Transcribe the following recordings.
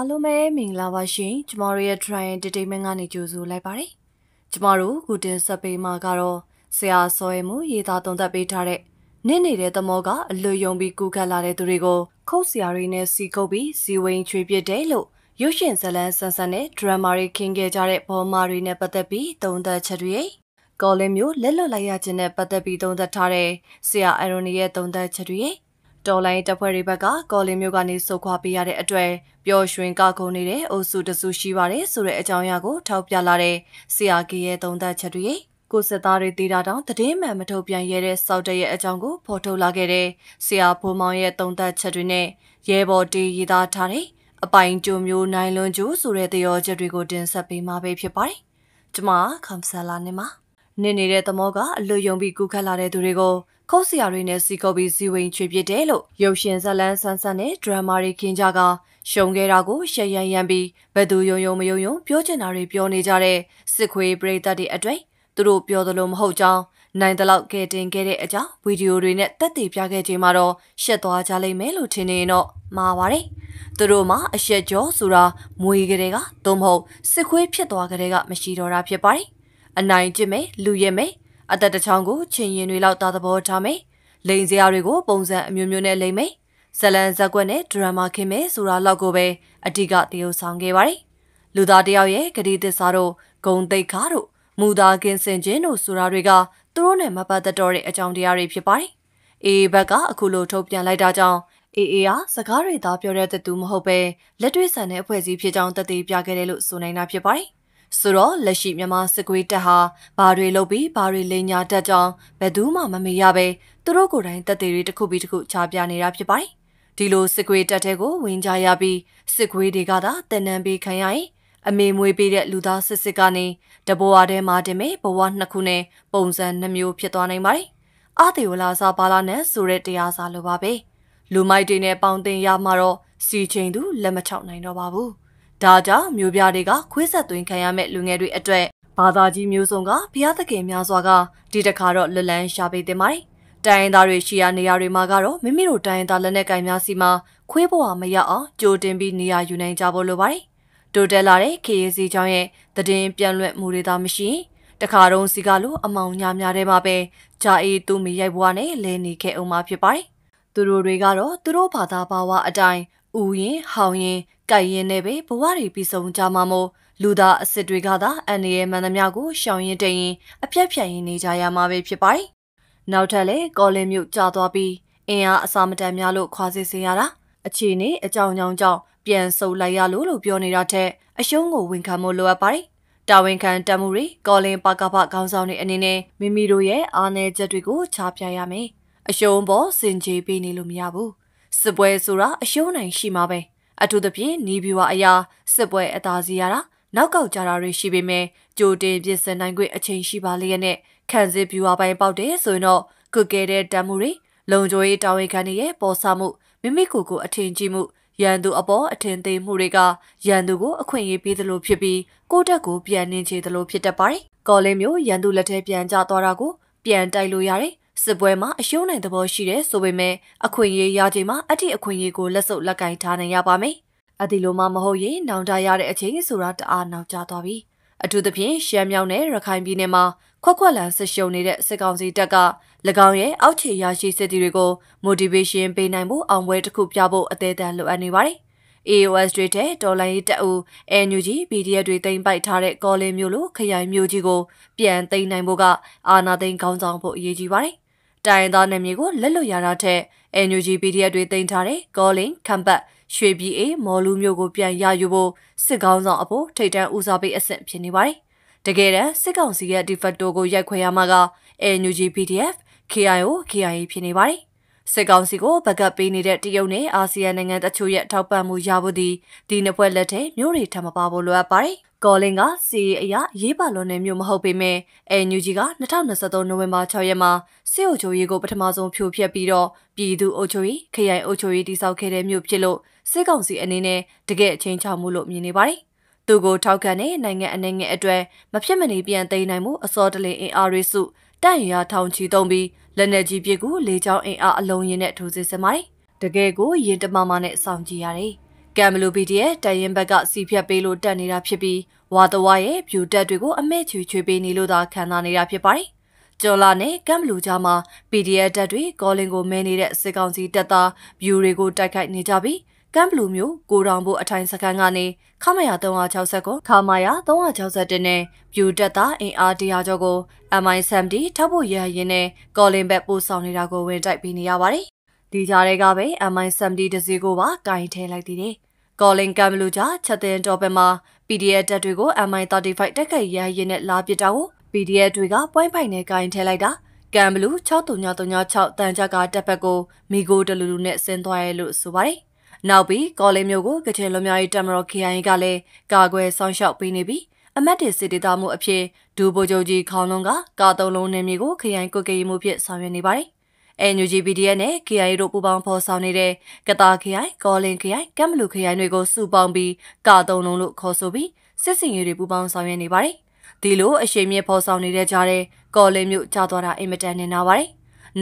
အားလုံးပဲမင်္ဂလာပါရှင်ကျမတို့ရဲ့ Try Entertainment ကနေကြိုဆိုလိုက်ပါတယ်ကျမတို့ခုတင်ဆက်ပေးမှာကတော့ဆရာစောရဲမှုရေးသားသုံးသပ်ပေးထားတဲ့နင့်နေတဲ့သမောကအလွယုံပြီးကူကတ်လာတဲ့သူတွေကိုခုတ်ဆရာတွေနဲ့စီကုတ်ပြီးစီဝိန်ချွေပစ်တယ်လို့ရုပ်ရှင်ဇလန်းဆန်ဆန်နဲ့ဒရမာတွေခင်းခဲ့ကြတဲ့ဘောမာတွေနဲ့ပတ်သက်ပြီးသုံးသပ်ချက်တွေကော်လင်မျိုးလက်လွတ်လိုက်ရခြင်းနဲ့ပတ်သက်ပြီးသုံးသပ်ထားတဲ့ဆရာအရိုနီရဲ့သုံးသပ်ချက်တွေ တော်လိုင်းတပ်ဖွဲ့တွေဘက်ကကော်လင်မျိုးကနေစုခွာပေးရတဲ့အတွက်ပျော်ရွှင်ကောက်ခုံနေတဲ့အုပ်စုတစုရှိပါတယ်ဆိုတဲ့အကြောင်းအရာကိုထောက်ပြလာတဲ့ဆရာကြီးရဲ့သုံးသပ်ချက်တွေကိုစစ်သားတွေတေးတာတောင်တည်င်းမှန်မထုတ်ပြန်ရတဲ့စောက်တရဲ့အကြောင်းကိုဖော်ထုတ်လာခဲ့တဲ့ဆရာဘိုးမောင်ရဲ့သုံးသပ်ချက်တွေနဲ့ရဲဘော်တေးရေးသားထားတဲ့အပိုင်ကြိုမျိုးနိုင်လွန်ကျိုးဆိုတဲ့သရောချက်တွေကိုတင်ဆက်ပေးမှာပဲဖြစ်ပါတယ်။ကျွန်မခမ်ဆလာနေမှာနေနေတဲ့သမောကအလွယုံပြီးကူခတ်လာတဲ့သူတွေကို ခုတ်ဆရာတွေနဲ့စီကုပ်ပြီးဇီဝင်ချွေပြစ်တယ်လို့ရုပ်ရှင်ဇလန်းဆန်းဆန်းနဲ့ဒရမာတွေခင်းကြကရှုံခဲ့တာကိုရှက်ရန်ရန်ပြီးဘယ်သူယုံယုံမယုံယုံပြောချင်တာတွေပြောနေကြတဲ့စစ်ခွေးပရိသတ်တွေအတွေ့သူတို့ပြောသလိုမဟုတ်ကြောင်းနိုင်တလောက်ကဲတင်ခဲ့တဲ့အကြောင်းဗီဒီယိုတွေနဲ့တက်တည်ပြခဲ့ချိန်မှာတော့ရှက်သွားကြလိမ့်မယ်လို့ထင်နေတော့မှားပါတယ်သူတို့မှာအရှက်ကြောဆိုတာမွေကလေးကသို့မဟုတ်စစ်ခွေးဖြစ်သွားကလေးကမရှိတော့တာဖြစ်ပါတယ်အနိုင်ကျင့်မယ်လူရဲမယ် အသက်တစ်ချောင်းကိုချင်းရင်တွေလောက်သာသဘောထားမယ်လိန်စရာတွေကိုပုံစံအမျိုးမျိုးနဲ့လိမ့်မယ်ဇလန်ဇက်ကွက်နဲ့ဒရမာခင်းမယ်ဆိုတာလောက်ကိုပဲအဓိကတရုပ်ဆောင်ခဲ့ပါတယ်လူသားတယောက်ရဲ့ဂတိသစ္စာတို့ဂုံတိတ်ခါတို့မူသားကင်းစင်ခြင်းတို့ဆိုတာတွေကသူတို့နဲ့မပတ်သက်တော့တဲ့အကြောင်းတရားတွေဖြစ်ပါတယ်အေးဘက်ကအခုလိုထုတ်ပြန်လိုက်တာကြောင့်အေးအေးဟာစကားတွေသားပြောတဲ့သူမဟုတ်ပဲလက်တွေ့ဆန်တဲ့အဖွဲ့အစည်းဖြစ်ကြောင်းတည်ပြခဲ့တယ်လို့ဆိုနိုင်တာဖြစ်ပါတယ် ဆိုတော့လက်ရှိမြန်မာစစ်ကွေးတပ်ဟာဘာတွေလုပ်ပြီးဘာတွေလိန်ညာတက်ကြောင်းဘယ်သူမှမမေ့ရပဲသူတို့ကိုယ်တိုင်တက်သေးတွေတစ်ခုပြီးတစ်ခုချပြနေတာဖြစ်ပါတယ်။ဒီလိုစစ်ကွေးတပ်တဲ့ကိုဝင်ကြရပြီးစစ်ကွေးတွေကသာတန်တန်ပေးခံရရင်အမေမွေးပေးတဲ့လူသားစစ်စစ်ကနေတဘဝထဲမှာတင်မဲ့ဘဝနှစ်ခုနဲ့ပုံစံနှမျိုးဖြစ်သွားနိုင်ပါတယ်။အာတေဝလာစာပါလာနဲ့ဆိုတဲ့တရားစာလိုပါပဲ။လူမိုက်တွေနဲ့ပေါင်းတင်ရမှာတော့စီချိန်သူလက်မချောက်နိုင်တော့ပါဘူး။ ဒါကြောင့်မျိုးပြတွေကခွေးဆက်သွင်းခံရမဲ့လူငယ်တွေအတွက်ဘာသာကြီးမျိုးစုံကဘုရားသခင်များစွာကဒီတခါတော့လွတ်လန်းရှာပေးတင်ပါတယ်။တိုင်းရင်းသားတွေရှိရာနေရာတွေမှာကတော့မိမိတို့တိုင်းရင်းသားလက်နက်ကိုင်များစီမှာခွေးဘဝမရအောင်ကြိုတင်ပြီးနေရာယူနိုင်ကြဖို့လိုပါတယ်။တိုတက်လာတဲ့ KAC ကျောင်းရဲ့တည်င်းပြန်လွှတ်မှုတွေသာမရှိတခါတုံးစီကလိုအမောင်ညာများထဲမှာပဲဂျာအေးသူမီရိုက်ဘွားနဲ့လဲနေခဲ့အောင်မှာဖြစ်ပါတယ်။သူတို့တွေကတော့သူတို့ဘာသာဘာဝအတိုင်း ဥယင်ဟောင်ရင်ကြိုက်ရင်နဲ့ပဲဘဝတွေပြီးဆုံးကြမှာမို့လူသားအစ်စ်တွေကသာအန်ရယ်မှန်သမျှကိုရှောင်ရင်တရင်အပြက်ဖြတ်ရင်နေကြရမှာပဲဖြစ်ပါတယ်။နောက်ထပ်လည်းကော်လင်မြို့ကြာသွားပြီးအင်အားအစာမတန်များလို့ခွာစစ်စေရတာအခြေအနေအကြောင်းကြောင့်ကြောင့်ပြန်ဆုပ်လိုက်ရလို့လို့ပြောနေတာထက်အရှုံးကိုဝန်ခံမှုလိုအပ်ပါတယ်။တာဝန်ခံတမှုတွေကော်လင်ပါကပခေါင်းဆောင်တွေအနေနဲ့မိမိတို့ရဲ့အားနည်းချက်တွေကိုချပြရမယ်။အရှုံးပေါ်စင်ကြေးပေးနေလို့မရဘူး။ စစ်ပွဲဆိုတာအရှုံးနိုင်ရှိမှာပဲ။အထူးသဖြင့်နီးဗျူဟာအရာစစ်ပွဲအသာစီရတာနောက်ကောက်ကြတာတွေရှိပေမဲ့ကြိုတင်ပြင်ဆင်နိုင်ခွင့်အချိန်ရှိပါလျက်နဲ့ခံစစ်ဗျူဟာပိုင်းပေါက်တယ်ဆိုရင်တော့ကုကဲတဲ့တမ်းမှုတွေလုံခြုံရေးတာဝန်ခံတွေရဲ့ပေါ်ဆမှုမိမိကိုယ်ကိုအထင်ကြီးမှုရန်သူအပေါ်အထင်သေးမှုတွေကရန်သူကိုအခွင့်အရေးပေးသလိုဖြစ်ပြီးကိုတက်ကိုပြန်နှင်းချေသလိုဖြစ်တတ်ပါတယ်။ကော်လင်းမျိုးရန်သူလက်ထဲပြန်ကျသွားတာကိုပြန်တိုက်လို့ရတယ် စစ်ပွဲမှာအရှုံးနိုင်သဘောရှိတယ်ဆိုပေမဲ့အခွင့်အရေးရချိန်မှာအတိအခွင့်အရေးကိုလက်စုပ်လက်ကင်ထားနိုင်ရပါမယ်။အဒီလိုမှမဟုတ်ရင်နောင်တရတဲ့အချိန်ဆိုတာတအားနောက်ကျသွားပြီ။အထူးသဖြင့်ရှမ်းမြောက်နဲ့ရခိုင်ပြည်နယ်မှာခွက်ခွက်လန်ဆစ်ရှုံနေတဲ့စစ်ကောင်စီတပ်က၎င်းရဲ့အောက်ခြေရရှိစစ်တီတွေကို motivation ပေးနိုင်ဖို့အောင်ပွဲတစ်ခုပြဖို့အသေးအံလိုအပ်နေပါတယ်။ AOS တွေတဲ့တော်လိုင်းရေးတပ်ဦး NUG PDF တွေတင်ပိုက်ထားတဲ့ကော်လင်းမျိုးလိုခရိုင်မျိုးကြီးကိုပြန်သိမ်းနိုင်ဖို့ကအာဏာသိမ်းကောင်းဆောင်ဖို့အရေးကြီးပါတယ်။ တိုင်းသားနယ်မြေကိုလက်လွတ်ရတာထက် NUG PDF တွေတင်ထားတဲ့ကောလင်ခမ်ဘတ်ရွှေပြည်အေးမော်လူမျိုးကိုပြန်ရယူဖို့စစ်ကောင်းဆောင်အဖို့ထိတ်တန့်ဦးစားပေးအဆင့်ဖြစ်နေပါတယ်။တကယ်တမ်းစစ်ကောင်စီရဲ့ de facto ကိုရိုက်ခွဲရမှာက NUG PDF KIO KIA ဖြစ်နေပါတယ်။စစ်ကောင်စီကိုဘက်ကပ်ပေးနေတဲ့တရုတ်နဲ့အာဆီယံနိုင်ငံတချို့ရဲ့ထောက်ပံ့မှုရဖို့ဒီဒီနှစ်ဖွဲ့လက်ထဲမျိုးတွေထပ်မပါဖို့လိုအပ်ပါတယ်။ ကော်လင်ကစီအရာရေးပါလွန်တဲ့မျိုးမဟုတ်ပေမဲ့ NUG က2023နိုဝင်ဘာ6ရက်မှာစစ်အုပ်ချုပ်ရေးကိုပထမဆုံးဖြိုဖျက်ပြီးတော့ပြည်သူအုပ်ချုပ်ရေးခရိုင်အုပ်ချုပ်ရေးတည်ဆောက်ခဲ့တဲ့မျိုးဖြစ်လို့စစ်ကောင်စီအနေနဲ့တကယ့်အချင်းချောက်မှုလို့မြင်နေပါတယ်။သူကိုထောက်ခံတဲ့နိုင်ငံအနေငယ်အတွက်မဖြစ်မနေပြန်သိမ်းနိုင်မှုအစောတလင်အင်အားရိစုတိုက်ရထောင်ချီသုံးပြီးလက်နက်ကြီးပစ်ကူလေကြောင်းအင်အားအလုံးရင်းနဲ့ထိုးစစ်ဆင်ပါတယ်။တကယ်ကိုရင်တမမနဲ့စောင့်ကြည့်ရတယ်။ ကမ်ဘလူ PDF တရင်ဘက်ကစီဖြတ်ပေးလို့တက်နေတာဖြစ်ပြီးဝါတဝါရဲ့ဖြူတက်တွေကိုအမဲချွေချွေပေးနေလို့သာခံစားနေတာဖြစ်ပါတယ်။ကျော်လာနဲ့ကမ်ဘလူကြားမှာ PDF တက်တွေကောလင်ကိုမဲနေတဲ့စစ်ကောင်စီတပ်သားဗျူတွေကိုတိုက်ခိုက်နေကြပြီးကမ်ဘလူမျိုးကိုတောင်ဘို့အထိုင်စခန်းကနေခမရ360ကိုခမရ361နဲ့ဗျူတက်သားအင်အားတရာကျော်ကို MI70 ထောက်ဖို့ရရင်နဲ့ကောလင်ဘက်ပို့ဆောင်နေတာကိုဝင်တိုက်ပေးနေရပါတယ်။ဒီကြားတွေကပဲ MI70 တစီကိုပါကင်ထဲလိုက်သေးတယ်။ ကောလင်ကမ်ဘလူကြားချက်တင်တော်ဘက်မှာ PDF တပ်တွေကို MI35 တက်ခိုက်ရရင်နဲ့လာပစ်တာကို PDF တွေကပွိုင်းပိုင်နဲ့ကင်ထဲလိုက်တာကမ်ဘလူ6336တန်ကြကတပ်ဘက်ကိုမီဂိုတလူလူနဲ့ဆင်းသွားရဲလို့ဆိုပါတယ်နောက်ပြီးကော်လင်းမျိုးကိုကချင်လွန်မြောက်ရေးတမတော် KIA ကလည်းကာကွယ်ဆောင်ရှောက်ပေးနေပြီးအမတ်တေစစ်တေသားမှုအဖြစ်ဒူဘိုဂျိုကြီးခေါင်းလုံးကကာတုံးလုံးနေမျိုးကိုခရိုင်ကွက်ကရေးမှုဖြစ်ဆောင်ရွက်နေပါတယ်။ NUGPDN နဲ့ KIA တို့ပူးပေါင်းဖော်ဆောင်နေတဲ့ကတာခရိုင်ကော်လင်ခရိုင်ကမ်မလူခရိုင်တွေကိုစုပေါင်းပြီးကာတုံးလုံးလို့ခေါ်ဆိုပြီးစစ်စင်ရေးတွေပူးပေါင်းဆောင်ရွက်နေပါတယ်။ဒီလိုအရှိန်မြင့်ဖော်ဆောင်နေတဲ့ကြားတဲ့ကော်လင်မြို့ကြာသွားတာအင်မတန်နေနာပါတယ်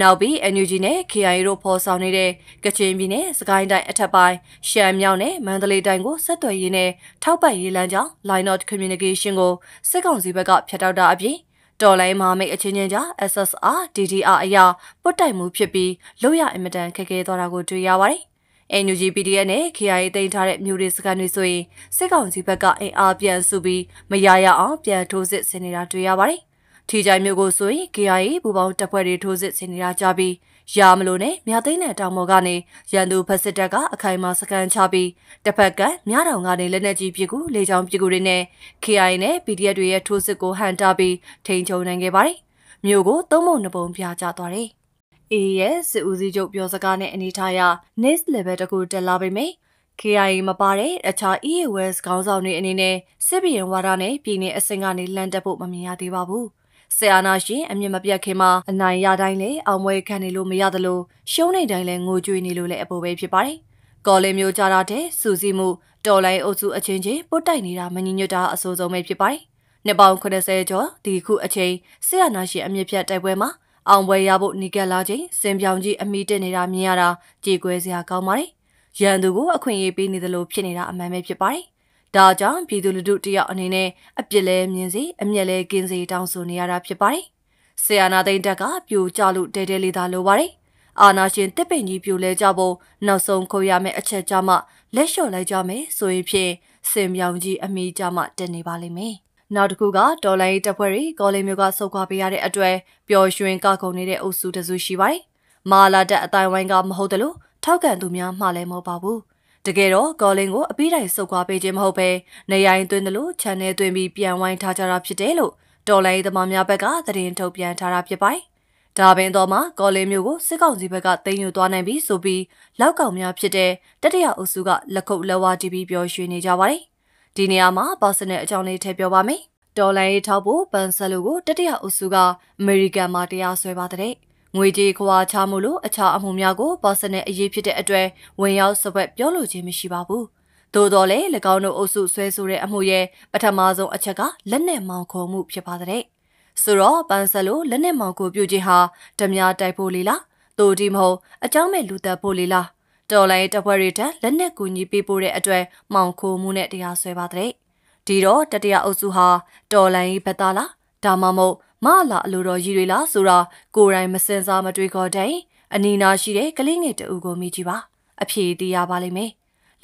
နောက်ပြီး NUG နဲ့ KIA တို့ဖော်ဆောင်နေတဲ့ကချင်ပြည်နယ်စကိုင်းတိုင်းအထက်ပိုင်းရှမ်းမြောက်နဲ့မန္တလေးတိုင်းကိုဆက်သွယ်ရေးနဲ့ထောက်ပံ့ရေးလမ်းကြောင်း Line of Communication ကိုစစ်ကောင်စီဘက်ကဖျက်တောက်တာအပြင် တော်လိုင်းမဟာမိတ်အချင်းချင်းကြား SSR DDR အရာပုတ်တိုက်မှုဖြစ်ပြီးလို့ရအင်မတန်ခက်ခဲသွားတာကိုတွေ့ရပါတယ်။ NUG PDF နဲ့ KIA တင်ထားတဲ့မြို့တွေစကန်တွေဆိုရင်စစ်ကောင်စီဘက်ကအင်အားပြန်စုပြီးမရရအောင်ပြန်ထိုးစစ်ဆင်နေတာတွေ့ရပါတယ်။ထီကြိုင်မျိုးကိုဆိုရင် KIA ပူပေါင်းတပ်ဖွဲ့တွေထိုးစစ်ဆင်နေတာကြပြီး ရာမလို့နဲ့မြသိန်းနဲ့တောင်ပေါ်ကနေရန်သူဖက်စစ်တပ်ကအခိုင်အမာစကန်ချပြီးတစ်ဖက်ကမြတောင်ကနေလက်နက်ကြီးပစ်ကူလေကြောင်းပစ်ကူတွေနဲ့ KIA နဲ့ PDF တွေရဲ့ထိုးစစ်ကိုဟန်တာပြီးထိန်ချုံနိုင်ခဲ့ပါတယ်။မြို့ကိုသုံးပုံနှစ်ပုံပြချသွားတယ်။ A ရဲ့စစ်ဦးစီးချုပ်ပြောစကားနဲ့အနေထားအရ next level တကူတက်လာပေမယ့် KIA မပါတဲ့အခြား EAWS ခေါင်းဆောင်တွေအနေနဲ့စစ်ဘီရင်ဝါဒနဲ့ပြည်내အဆင့်ကနေလန်တက်ဖို့မမြင်ရသေးပါဘူး။ ဆရာနာရှင်အမြင့်မပြတ်ခင်မှာအနိုင်ရတိုင်းလည်းအောင်ပွဲခံနေလို့မရသလိုရှုံးနေတိုင်းလည်းငိုကြွေးနေလို့လည်းအပေါ်ပဲဖြစ်ပါတယ်။ကော်လင်မျိုးကြတာတဲ့စူစီမှုတော်လိုင်းအုပ်စုအချင်းချင်းပုတ်တိုက်နေတာမငြညွတ်တာအဆိုးဆုံးပဲဖြစ်ပါတယ်။နှစ်ပေါင်း80ကျော်ဒီခုအချိန်ဆရာနာရှင်အမြင့်ပြတ်တိုက်ပွဲမှာအောင်ပွဲရဖို့နီကက်လာချိန်စင်ပြောင်ကြီးအမိတက်နေတာမြင်ရတာကြေကွဲစရာကောင်းပါတယ်။ရန်သူကိုအခွင့်အရေးပေးနေသလိုဖြစ်နေတာအမှန်ပဲဖြစ်ပါတယ်။ ဒါကြောင့်ပြည်သူလူထုတယောက်အနေနဲ့အပြစ်လဲမြင်စီအမျက်လဲကင်းစီတောင်းဆိုနေရတာဖြစ်ပါတယ်။ဆီယနာသိန်းတက်ကပြိုကျလို့တဲတဲလေးသာလိုပါတယ်။အာနာရှင်တစ်ပင်ကြီးပြိုလဲကြဖို့နောက်ဆုံးခုရမယ့်အချက်ကြမှလက်လျှော့လိုက်ကြမယ်ဆိုရင်ဖြင့်စင်မြောင်ကြီးအမိကြမှတက်နေပါလိမ့်မယ်။နောက်တစ်ခုကဒေါ်လာရေးတပ်ဖွဲ့တွေကော်လီမျိုးကဆုတ်ခွာပေးရတဲ့အတွက်ပျော်ရွှင်ကခုန်နေတဲ့အုပ်စုတစုရှိပါတယ်။မာလာတက်အတိုင်းဝိုင်းကမဟုတ်တယ်လို့ထောက်ကန်သူများမှလည်းမဟုတ်ပါဘူး။ တကယ်တော့ကော်လင်ကိုအပိတိုင်စုပ်ခွာပေးခြင်းမဟုတ်ဘဲနေရိုင်းသွင်းတယ်လို့ channel သွင်းပြီးပြန်ဝိုင်းထားကြတာဖြစ်တယ်လို့တော်လိုင်းသမားများဘက်ကသတင်းထုတ်ပြန်ထားတာဖြစ်ပါတယ်။ဒါပင်တော့မှကော်လင်မျိုးကိုစစ်ကောင်စီဘက်ကတင်ယူသွားနိုင်ပြီဆိုပြီးလောက်ကောင်များဖြစ်တဲ့တတိယအုပ်စုကလက်ခုပ်လက်ဝါးတီးပြီးပြောရွှေနေကြပါတယ်။ဒီနေရာမှာပေါ့စနယ်အကြောင်းလေးထည့်ပြောပါမယ်။တော်လိုင်းထောက်ဖို့ပန်ဆယ်လိုကိုတတိယအုပ်စုကအမေရိကန်မှာတရားစွဲပါတဲ့ ငွေကြေးခွာချမှုလိုအခြားအမှုများကိုပေါ်စနယ်အရေးဖြစ်တဲ့အတွက်ဝင်ရောက်စပွက်ပြောလိုခြင်းမရှိပါဘူး။သို့တော်လည်း၎င်းတို့အုပ်စုဆွဲဆိုတဲ့အမှုရဲ့ပထမဆုံးအချက်ကလက်နက်မောင်ခေါ်မှုဖြစ်ပါတဲ့။ဆိုတော့ပန်ဆလိုလက်နက်မောင်ကိုပြုခြင်းဟာဓမြတိုက်ဖို့လေလား။သို့ဒီမဟုတ်အကြောင်းမဲ့လူသက်ဖို့လေလား။တော်လိုင်းတပ်ဖွဲ့တွေထက်လက်နက်ကူညီပေးဖို့တဲ့အတွက်မောင်ခိုမှုနဲ့တရားစွဲပါတဲ့။ဒီတော့တတိယအုပ်စုဟာတော်လိုင်းဘက်သားလားဒါမှမဟုတ် မလာအလိုတော်ကြီးတွေလားဆိုတာကိုယ်တိုင်မစင်စားမတွေးခေါ်တဲ့အနီနာရှိတဲ့ကလေးငယ်တအူကိုမိကြည့်ပါအဖြေသိရပါလိမ့်မယ်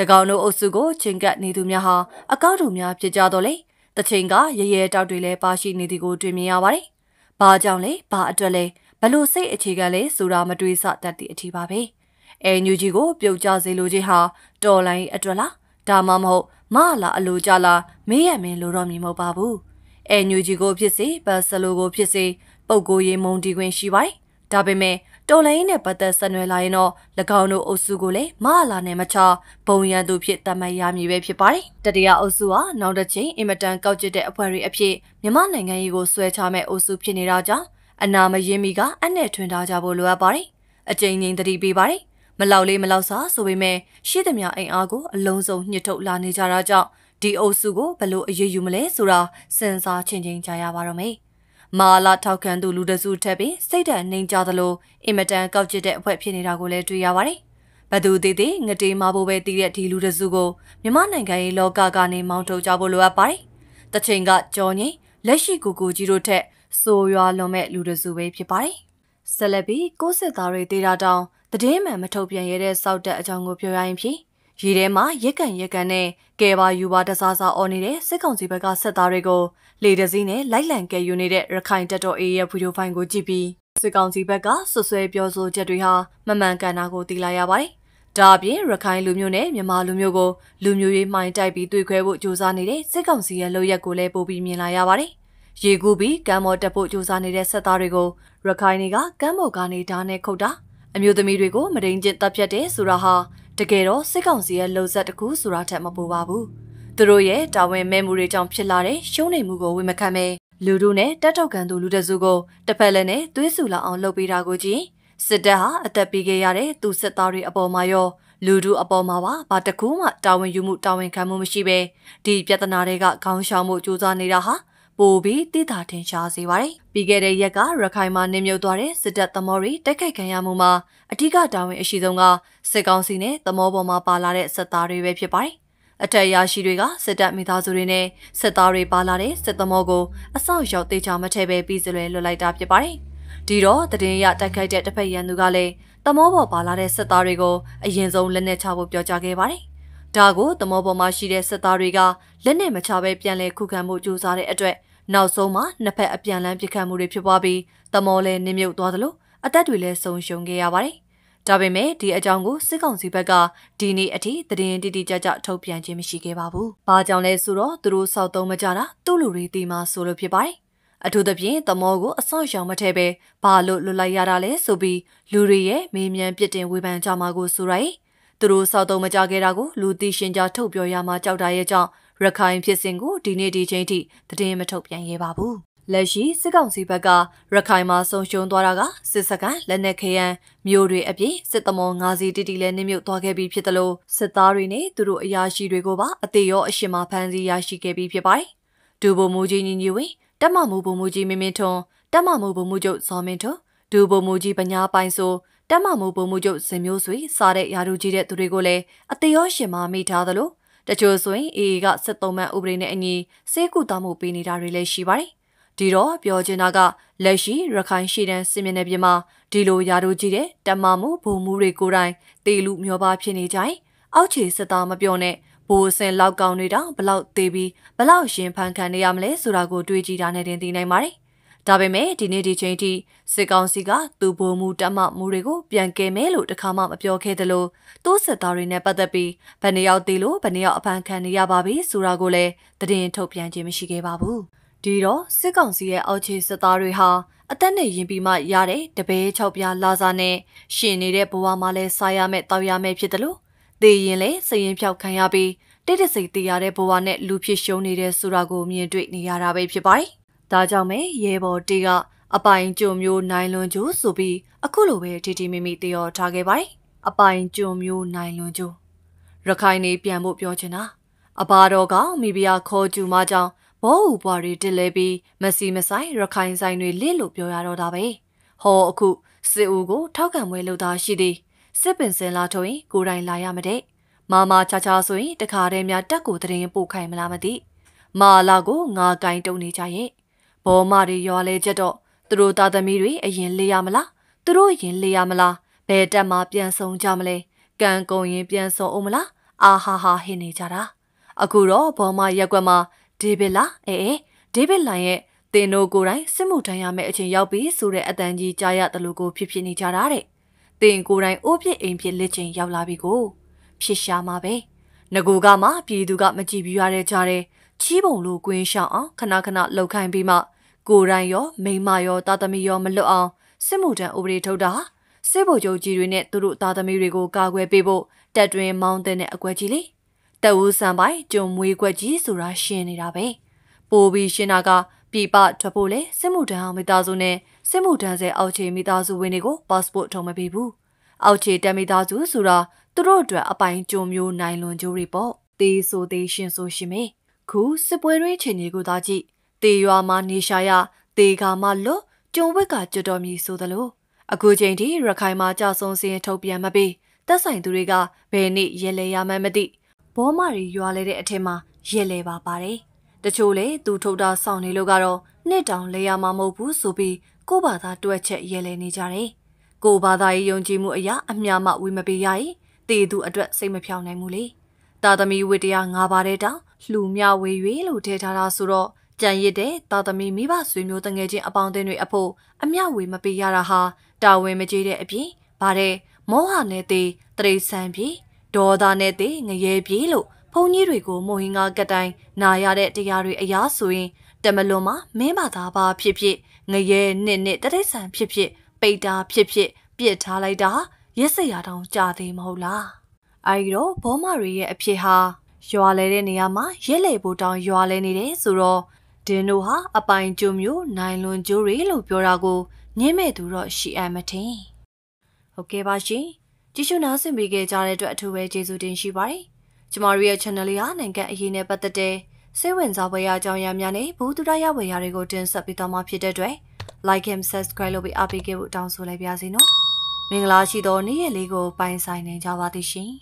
၎င်းတို့အုပ်စုကိုချင်းကပ်နေသူများဟာအကောက်တူများဖြစ်ကြတော့လေတချိန်ကရရဲတောက်တွေလည်းပါရှိနေသည်ကိုတွေ့မြင်ရပါတယ်ဘာကြောင့်လဲဘာအတွက်လဲဘလို့စိတ်အခြေခံလဲဆိုတာမတွေးဆတတ်သည့်အထီးပါပဲအဲညူကြီးကိုပြုတ်ကြစေလိုခြင်းဟာတော်လိုင်းအတွက်လားဒါမှမဟုတ်မလာအလိုကြလားမေးရမင်းလိုတော့မည်မဟုတ်ပါဘူး အဲညူဂျီကိုဖြစ်စေဘာဆလိုကိုဖြစ်စေပုတ်ကိုရေးမုံတီခွင့်ရှိပါတယ်။ဒါပေမဲ့တော်လိုင်းနဲ့ပတ်သက်ဆက်နွယ်လာရင်တော့၎င်းတို့အုပ်စုကိုလည်းမဟာလာနဲ့မချဘုံရန်သူဖြစ်တတ်မှတ်ရမည်ပဲဖြစ်ပါတယ်။တတိယအုပ်စုဟာနောက်တစ်ချိန်အင်မတန်ကောက်ကျစ်တဲ့အဖွဲ့တွေအဖြစ်မြန်မာနိုင်ငံရေးကိုဆွဲချမဲ့အုပ်စုဖြစ်နေတာကြောင့်အနာမရင်မီကအနဲ့ထွင်ထားကြဖို့လိုအပ်ပါတယ်။အကြိမ်ကြိမ်တတိပေးပါတယ်။မလောက်လေးမလောက်စားဆိုပေမဲ့ရှိသမျှအိမ်အားကိုအလုံးစုံညှစ်ထုတ်လာနေကြတာကြောင့် ဒီအုပ်စုကိုဘလို့အရေးယူမလဲဆိုတာစဉ်းစားချင်းချင်းကြရပါတော့မယ်။မာလာထောက်ခံသူလူတစုထက်ပြီးစိတ်ဓာတ်နှိမ်ကြသလိုအင်မတန်ကောက်ကျစ်တဲ့အဖွဲ့ဖြစ်နေတာကိုလည်းတွေ့ရပါတယ်။ဘသူသေးသေးငတေးမဖို့ပဲတည်တဲ့ဒီလူတစုကိုမြမနိုင်ငံရေးလောကကနေမောင်းထုတ်ကြဖို့လိုအပ်ပါတယ်။တချိန်ကကြော်ငိလက်ရှိကိုကိုကြီးတို့ထက်ဆိုရွာလွန်မဲ့လူတစုပဲဖြစ်ပါတယ်။ဆက်လက်ပြီးကိုစစ်သားတွေတေးတာတောင်တည်င်းမှန်မထုတ်ပြန်ရတဲ့စောက်တက်အကြောင်းကိုပြောရရင်ဖြင့် ရေထဲမှာရက်ကန်ရက်ကန်နဲ့ကဲပါယူပါတစားစားအော်နေတဲ့စစ်ကောင်စီဘက်ကစစ်သားတွေကိုလေတစည်းနဲ့လိုက်လံကဲယူနေတဲ့ရခိုင်တပ်တော် AA ရဲ့ဗီဒီယိုဖိုင်ကိုကြည့်ပြီးစစ်ကောင်စီဘက်ကဆွဆွဲပြောဆိုချက်တွေဟာမမှန်ကန်တာကိုသိလာရပါတယ်။ဒါအပြင်ရခိုင်လူမျိုးနဲ့မြန်မာလူမျိုးကိုလူမျိုးရေးမှိုင်းတိုက်ပြီးတွေ့ခွဲဖို့ကြိုးစားနေတဲ့စစ်ကောင်စီရဲ့လုပ်ရက်ကိုလည်းပိုပြီးမြင်လာရပါတယ်။ရေကူးပြီးကမ်းမော်တက်ဖို့ကြိုးစားနေတဲ့စစ်သားတွေကိုရခိုင်တွေကကမ်းမော်ကနေဓာတ်နဲ့ခုတ်တာအမျိုးသမီးတွေကိုမဒိန်ကျင့်တပ်ဖြတ်တဲ့ဆိုတာဟာ တကယ်တော့စစ်ကောင်စီရဲ့လှုပ်ဆက်တစ်ခုဆိုတာထက်မပိုပါဘူး။သူတို့ရဲ့တာဝန်မဲမှုတွေကြောင့်ဖြစ်လာတဲ့ရှုံးနေမှုကိုဝေမခံပဲလူတို့နဲ့တက်တောက်ကန်သူလူတစုကိုတစ်ဖက်လည်းနဲ့သွေးဆူလာအောင်လုပ်ပေးတာကိုကြည့်စစ်တပ်ဟာအသက်ပေးခဲ့ရတဲ့သူစစ်သားတွေအပေါ်မှာရောလူတို့အပေါ်မှာပါဘာတကူမှတာဝန်ယူမှုတာဝန်ခံမှုမရှိပဲဒီပြဿနာတွေကခေါင်းရှောင်မှုစူးစမ်းနေတာဟာ ပိုပြီးတိတာထင်ရှားစေပါတယ်။ပြီးခဲ့တဲ့ရက်ကရခိုင်မှာနေမြုပ်သွားတဲ့စစ်တပ်သမောတွေတိုက်ခိုက်ခံရမှုမှာအထူးတာဝန်အရှိဆုံးကစစ်ကောင်စီနဲ့သမောပေါ်မှာပါလာတဲ့စစ်သားတွေပဲဖြစ်ပါတယ်။အထက်ရရှိတွေကစစ်တပ်မိသားစုတွေနဲ့စစ်သားတွေပါလာတဲ့စစ်သမောကိုအဆောက်ရောက်တေချာမထဲပဲပြီးစလွယ်လွတ်လိုက်တာဖြစ်ပါတယ်။ဒီတော့တရင်ရတိုက်ခိုက်တဲ့တစ်ဖက်ရန်သူကလည်းသမောပေါ်ပါလာတဲ့စစ်သားတွေကိုအရင်ဆုံးလက်နက်ချဖို့ပြောကြားခဲ့ပါတယ်။ ဒါကိုသမောပေါ်မှာရှိတဲ့စစ်သားတွေကလက်နက်မချဘဲပြန်လည်ခုခံမှုကြိုးစားတဲ့အတွက်နောက်ဆုံးမှာနှစ်ဖက်အပြန်လန်းပစ်ခတ်မှုတွေဖြစ်ပွားပြီးတမောလဲနစ်မြုပ်သွားသလိုအသက်တွေလည်းဆုံးရှုံးခဲ့ရပါတယ်။ဒါပေမဲ့ဒီအကြောင်းကိုစစ်ကောင်စီဘက်ကဒီနေ့အထိသတင်းတိတိကျကျထုတ်ပြန်ခြင်းမရှိခဲ့ပါဘူး။ဘာကြောင့်လဲဆိုတော့သူတို့စောက်သုံးမကြတာသူ့လူတွေတီမှာဆိုလို့ဖြစ်ပါတယ်။အထူးသဖြင့်တမောကိုအဆော့ရောင်မထဲပဲဘာလို့လွတ်လိုက်ရတာလဲဆိုပြီးလူတွေရဲ့မေးမြန်းပြစ်တင်ဝေဖန်ကြမှာကိုဆိုရိုက် သူတို့စောက်သုံးမကြခဲ့တာကိုလူသိရှင်ကြားထုတ်ပြောရမှာကြောက်တာရဲ့ကြောင့်ရခိုင်ဖြစ်စဉ်ကိုဒီနေ့ဒီချိန်ထိသတင်းမထုတ်ပြန်ရပါဘူး။လက်ရှိစစ်ကောင်စီဘက်ကရခိုင်မှာဆုံးရှုံးသွားတာကစစ်စကန်လက်နက်ခရန်မျိုးတွေအပြင်စစ်သမော၅စီးတိတိလည်းနှိမ့်မြုပ်သွားခဲ့ပြီးဖြစ်တယ်လို့စစ်သားတွေနဲ့သူတို့အရာရှိတွေကိုပါအသေးရောအရှင်မဖမ်းဆီးရရှိခဲ့ပြီးဖြစ်ပါတယ်။ဒူဘုံမူကြီးညီညီဝင်းတက်မမှုဘုံမူကြီးမင်းမင်းထွန်းတက်မမှုဘုံမူချုပ်ဇော်မင်းထွန်းဒူဘုံမူကြီးပညာပိုင်ဆို တက်မမှုဘုံမူချုပ်ဇင်မျိုးဆွေစားတဲ့ယာဒူကြီးတဲ့သူတွေကိုလည်းအသေးရောရှင်မမိထားသလိုတချို့ဆိုရင်အေအေက73မှတ်ဥပဒေနဲ့အညီစေကူတာမှုပေးနေတာတွေလည်းရှိပါတယ်။ဒီတော့ပြောချင်တာကလက်ရှိရခိုင်ရှိတဲ့စစ်မျက်နှာပြင်မှာဒီလိုယာတို့ကြီးတဲ့တမမှုဘုံမှုတွေကိုယ်တိုင်တေလူမျောပါဖြစ်နေကြရင်အောက်ခြေစစ်သားမပြောနဲ့ဘိုးစင်လောက်ကောင်းနေတောင်ဘလောက်သေးပြီးဘလောက်ရှင်ဖန်ခံနေရမလဲဆိုတာကိုတွေးကြည့်တာနဲ့တင်သိနိုင်ပါတယ် ဒါပေမဲ့ဒီနေ့ဒီချိန်ထိစစ်ကောင်စီကသူ့ဘုံမူတမမှုတွေကိုပြန်ကယ်မဲလို့တခါမှမပြောခဲ့သလိုတိုးစစ်သားတွေနဲ့ပတ်သက်ပြီးဘယ်နှယောက်သေးလို့ဘယ်နှယောက်အဖမ်းခံနေရပါပြီဆိုတာကိုလည်းသတင်းထုတ်ပြန်ခြင်းမရှိခဲ့ပါဘူးဒီတော့စစ်ကောင်စီရဲ့အောက်ခြေစစ်သားတွေဟာအသက်နဲ့ရင်ပြီးမှရတဲ့တပဲ၆ပြားလာစားနဲ့ရှင်နေတဲ့ဘဝမှာလဲစားရမယ်တောက်ရမယ်ဖြစ်တယ်လို့သိရင်လဲစရင်ဖြောက်ခံရပြီးတိတ်တဆိတ်တည်ရတဲ့ဘဝနဲ့လူဖြစ်ရှုံးနေတဲ့ဆိုတာကိုမြင်တွေ့နေရတာပဲဖြစ်ပါတယ် ဒါကြောင့်မဲရဲဘော်တေးကအပိုင်ကြုံမျိုးနိုင်လွန်ကျိုးဆိုပြီးအခုလိုပဲတီတီမီမီတရောထားခဲ့ပါတယ်။အပိုင်ကြုံမျိုးနိုင်လွန်ကျိုးရခိုင်နေပြန်ဖို့ပြောချင်တာအဘာတော်ကမိဖုရားခေါ်ကျူမကြောင့်ဘောဟူပွားတွေတစ်လဲပြီးမစီမဆိုင်ရခိုင်ဆိုင်တွေလစ်လို့ပြောရတော့တာပဲ။ဟောအခုစစ်ဦးကိုထောက်ခံပွဲလုပ်တာရှိသည်စစ်ပင်စင်လာထုတ်ရင်ကိုယ်တိုင်လာရမတဲ့မာမာချာချာဆိုရင်တခါတည်းများတက်ကိုတရင်ပို့ခိုင်မလားမသိမာလာကိုငါကင်တုံနေကြရဲ့ ဘောမတွေရွာလဲချက်တော့သူတို့သားသမီးတွေအရင်လေးရမလားသူတို့ရင်လေးရမလားဘယ်တက်မှပြန်ဆုံးကြမလဲကံကုန်ရင်ပြန်ဆုံးအောင်မလားအာဟာဟာဟင်းနေကြတာအခုတော့ဘောမရက်ွက်မှာဒေးဗစ်လားအေးအေးဒေးဗစ်လိုင်ရဲ့တင်တို့ကိုယ်တိုင်စစ်မှုထမ်းရမယ့်အချိန်ရောက်ပြီဆိုတဲ့အတန်ကြီးကြားရတယ်လို့ကိုဖြစ်ဖြစ်နေကြတာတဲ့တင်ကိုယ်တိုင်အိုးပြစ်အိမ်ပြစ်လက်ချင်းရောက်လာပြီကို ဖြစ်ရှာမှာပဲငကိုကမှပြည်သူကမကြည့်ပြရတဲ့ကြားတဲ့ ချီးပုံလိုကွင်းရှောင်းအောင်ခဏခဏလှုပ်ခိုင်းပြီးမှကိုယ်တိုင်ရောမိမရောတာသမီရောမလွတ်အောင်စစ်မှုထမ်းဥပဒေထုတ်တာစစ်ဗိုလ်ချုပ်ကြီးတွေနဲ့သူတို့သားသမီးတွေကိုကာကွယ်ပေးဖို့တက်တွင်မောင်းတဲ့အကွက်ကြီးလေတက်ဦးဆန်ပိုင်ကျုံမွေးကွက်ကြီးဆိုတာရှင်းနေတာပဲပိုပြီးရှင်းတာကပြပထွက်ဖို့လေစစ်မှုထမ်းအောင်မိသားစုနဲ့စစ်မှုထမ်းဆဲအောက်ခြေမိသားစုဝင်တွေကို passport ထုတ်မပေးဘူးအောက်ခြေတက်မိသားစုဆိုတာသူတို့အတွက်အပိုင်ကြုံမျိုးနိုင်လွန်ကြိုးတွေပေါ့တေးဆိုသေးရှင်ဆိုရှင်မေ ခုစစ်ပွဲတွင်းချိန်တွေကိုသာကြည့်တေရွာမှာနေရှာရတေကာမှလွတ်ကျုံဝက်ကကြွတော်မီဆိုသလိုအခုချိန်ထိရခိုင်မှာကြဆုံစင်းထုတ်ပြန်မပေးတက်ဆိုင်သူတွေကဘယ်နေ့ရဲလဲရမှန်းမသိဘောမရီရွာလဲတဲ့အထက်မှာရဲလဲပါပါတယ်တချို့လေသူထုတ်တာစောင့်နေလို့ကတော့နှစ်တောင်လဲရမှာမဟုတ်ဘူးဆိုပြီးကိုဘာသာတွက်ချက်ရဲလဲနေကြတယ်ကိုဘာသာရေးယုံကြည်မှုအရာအမြမဝေမပေးရရင်တည်သူအတွက်စိတ်မဖြောင်းနိုင်ဘူးလေတာသမီဝိတ္တရား၅ပါးတဲ့တောင် လှူမြဝေ၍လို့ထည့်ထားတာဆိုတော့ကြံရစ်တဲ့တာသမီမိဘဆွေမျိုးတငယ်ချင်းအပေါင်းအသင်းတွေအဖို့အမျှဝေမပေးရတာဟာတာဝန်မကြီးတဲ့အပြင်ဗါတဲ့မောဟနဲ့သေးတရိษံပြေဒေါသနဲ့သေးငရဲပြေလို့ဘုန်းကြီးတွေကိုမိုဟင်္ဂကတိုင်နာရတဲ့တရားတွေအရာဆိုရင်တမလွန်မှာမင်းဘာသာပါဖြစ်ဖြစ်ငရဲနှစ်နှစ်တရိษံဖြစ်ဖြစ်ပိတ်တာဖြစ်ဖြစ်ပြစ်ထားလိုက်တာရက်စရာတောင်ကြာသေးမဟုတ်လားအဲဒီတော့ဘောမရီရဲ့အဖြစ်ဟာ ရွာလဲတဲ့နေရာမှာရက်လေဖို့တောင်ရွာလဲနေတယ်ဆိုတော့ဒင်းတို့ဟာအပိုင်ကျုံမျိုးနိုင်လွန်ကျိုးတွေလို့ပြောတာကိုညင်းမဲ့သူတော့ရှိအပ်မထင်ဟုတ်ကဲ့ပါရှင်ကြည့်ရှုနားဆင်ပေးခဲ့ကြတဲ့အတွက်အထူးပဲကျေးဇူးတင်ရှိပါတယ်ကျမတို့ရဲ့ channel လေးဟာနိုင်ငံအရေးနဲ့ပတ်သက်တဲ့စိတ်ဝင်စားဖွယ်ရာအကြောင်းအရာများနဲ့ဘူးတူတရဝယ်ရာတွေကိုတင်ဆက်ပေးသွားမှာဖြစ်တဲ့အတွက် like and subscribe လုပ်ပြီးအားပေးခဲ့ဖို့တောင်းဆိုလိုက်ပါရစေနော်မင်္ဂလာရှိသောနေ့ရက်လေးကိုပိုင်ဆိုင်နိုင်ကြပါသည်ရှင်